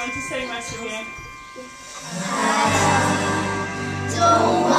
I want to say, Master Don't